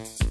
Bye.